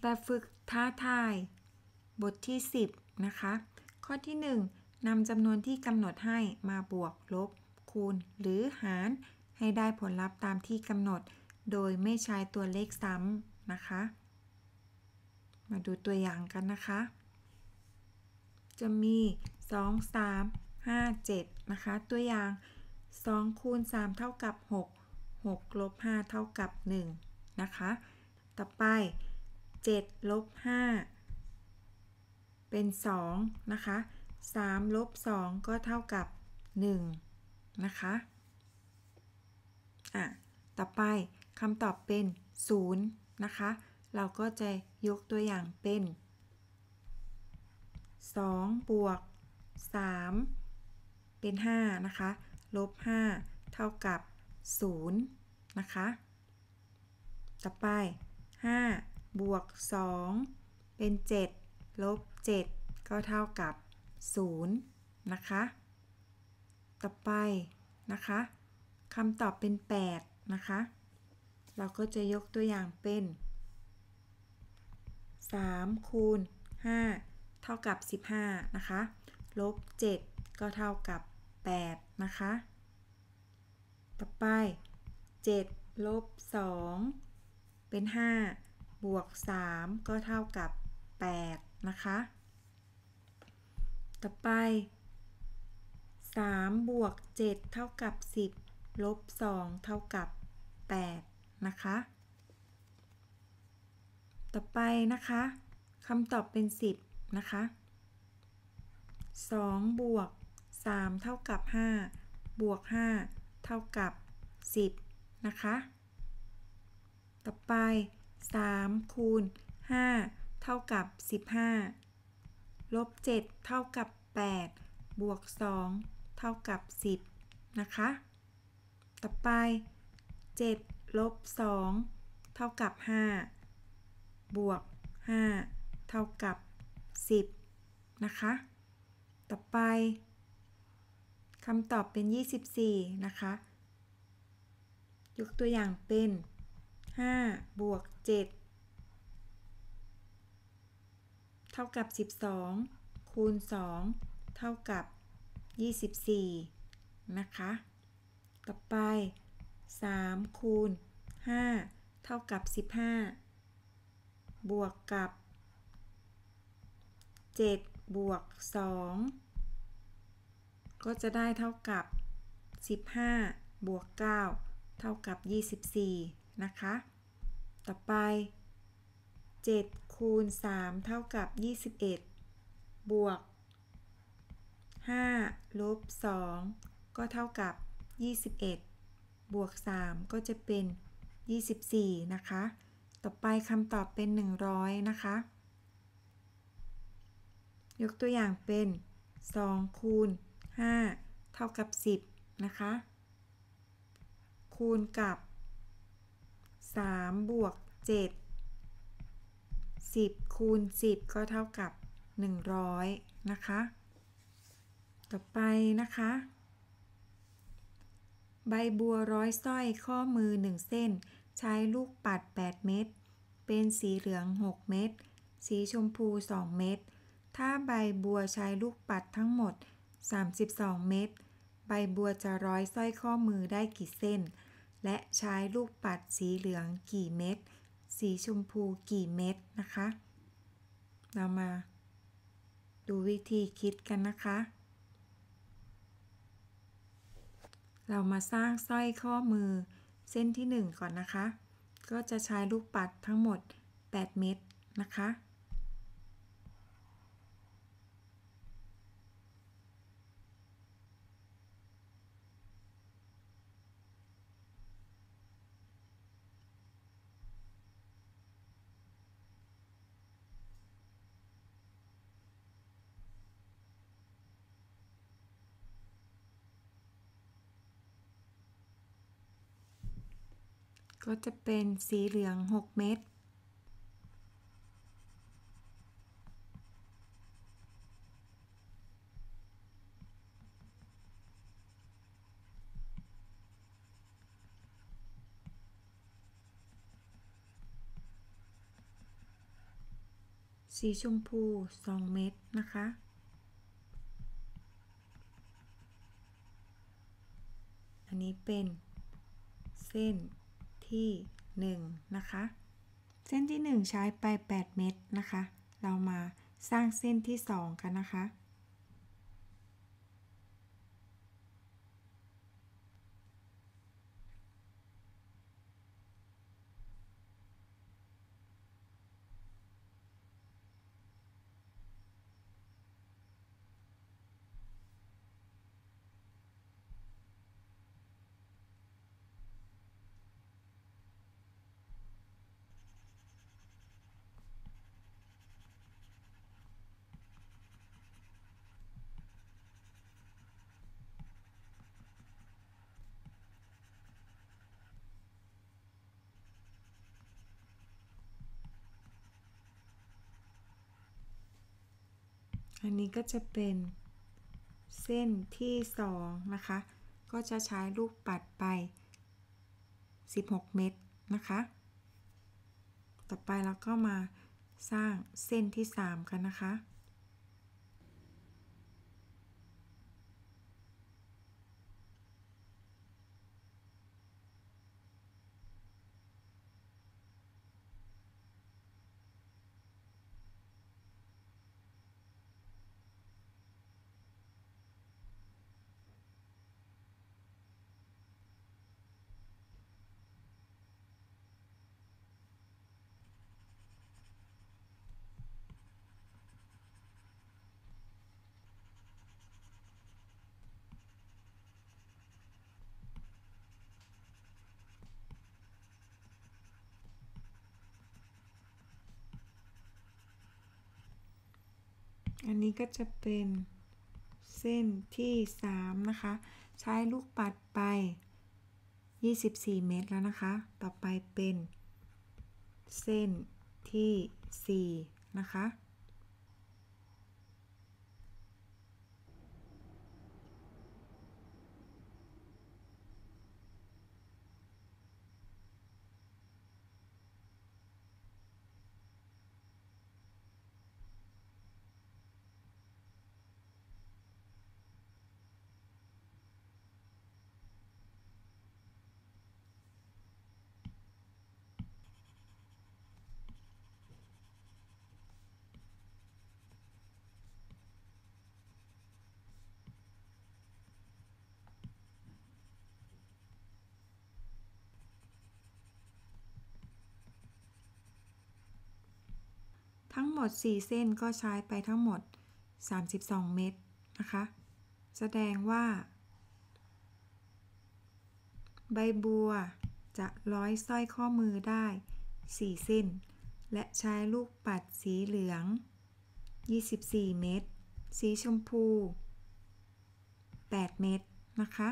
แบบฝึกท้าทาย บทที่ 10 นะคะ ข้อที่1นำจำนวนที่กำหนดให้มาบวกลบ คูณ หรือหาร ให้ได้ผลลัพธ์ตามที่กำหนด โดยไม่ใช้ตัวเลขซ้ำนะคะ มาดูตัวอย่างกันนะคะ จะมี 2 3 5 7 นะคะ ตัวอย่าง 2 คูณ 3 เท่ากับ 6 6ลบ5เท่ากับ 1 นะคะ ต่อไป 7ลบ5เป็น 2 นะคะ3ลบ2ก็เท่ากับ 1 นะคะอะต่อไปคำตอบเป็น 0 นะคะ เราก็จะยกตัวอย่างเป็น 2 บวก 3 เป็น 5 นะคะ ลบ 5 เท่ากับ 0 นะคะ ต่อไป 5 บวก 2 เป็น 7 ลบ 7 ก็เท่ากับ 0 นะคะ ต่อไปนะคะคำตอบเป็น 8 นะคะ เราก็จะยกตัวอย่างเป็น 3 คูณ 5 เท่ากับ 15 นะคะ ลบ 7 ก็เท่ากับ 8 นะคะ ต่อไป 7 ลบ 2 เป็น 5 บวก 3 ก็เท่ากับ 8 นะคะ ต่อไป 3 บวก 7 เท่ากับ 10 ลบ 2 เท่ากับ 8 นะคะ ต่อไปนะคะคำตอบเป็น 10 นะคะ 2 บวก 3 เท่ากับ 5 บวก 5 เท่ากับ 10 นะคะ ต่อไป 3 คูณ 5 เท่ากับ 15 ลบ 7 เท่ากับ 8 บวก 2 เท่ากับ 10 นะคะ ต่อไป 7 ลบ 2 เท่ากับ 5 บวก 5 เท่ากับ 10 นะคะ ต่อไปคำตอบเป็น 24 นะคะ ยกตัวอย่างเป็น 5บวก7เท่ากับ 12 คูณ 2 เท่ากับ 24 นะคะ ต่อไป 3 คูณ 5 เท่ากับ 15 บวกกับ 7 บวก 2 ก็จะได้เท่ากับ 15 บวก 9 เท่ากับ 24 นะคะ ต่อไป 7 คูณ 3 เท่ากับ 21 บวก 5 ลบ 2 ก็เท่ากับ 21 บวก 3 ก็จะเป็น 24 นะคะ ต่อไปคำตอบเป็น 100 นะคะ ยกตัวอย่างเป็น 2 คูณ 5 เท่ากับ 10 นะคะ คูณกับ 3 บวก 7 10 คูณ 10 ก็เท่ากับ 100 นะคะ ต่อไปนะคะ ใบบัวร้อยสร้อยข้อมือ 1 เส้น ใช้ลูกปัด 8 เม็ด เป็นสีเหลือง 6 เม็ด สีชมพู 2 เม็ด ถ้าใบบัวใช้ลูกปัดทั้งหมด 32 เม็ด ใบบัวจะร้อยสร้อยข้อมือได้กี่เส้น และใช้ลูกปัดสีเหลืองกี่เม็ด สีชมพูกี่เม็ดนะคะ เรามาดูวิธีคิดกันนะคะ เรามาสร้างสร้อยข้อมือเส้นที่ 1 ก่อนนะคะ ก็จะใช้ลูกปัดทั้งหมด 8 เม็ดนะคะ ก็จะเป็นสีเหลือง 6 เม็ดสีชมพู 2 เม็ดนะคะ อันนี้เป็นเส้น ที่ 1 นะคะ เส้นที่ 1 ใช้ไป 8 เม็ดนะคะ เรามาสร้างเส้นที่ 2 กันนะคะ อันนี้ก็จะเป็นเส้นที่ 2 นะคะ ก็จะใช้ลูกปัดไป 16 เม็ดนะคะ ต่อไปเราก็มาสร้างเส้นที่ 3 กันนะคะ อันนี้ก็จะเป็นเส้นที่ 3 นะคะ ใช้ลูกปัดไป 24 เมตรแล้วนะคะ ต่อไปเป็นเส้นที่ 4 นะคะ ทั้งหมด 4 เส้นก็ใช้ไปทั้งหมด 32 เม็ดนะคะ แสดงว่า ใบบัวจะร้อยสร้อยข้อมือได้ 4 เส้น และใช้ลูกปัดสีเหลือง 24 เม็ดสีชมพู 8 เม็ดนะคะ